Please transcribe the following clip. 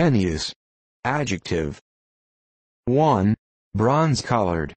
Ennius. Adjective. 1. Bronze-colored.